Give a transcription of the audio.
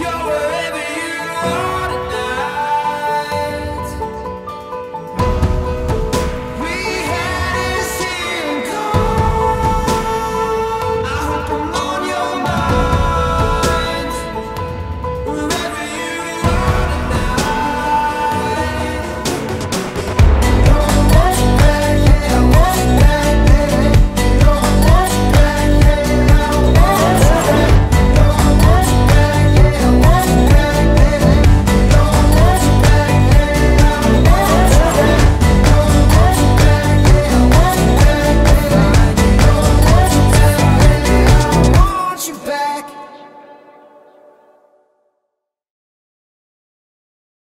you're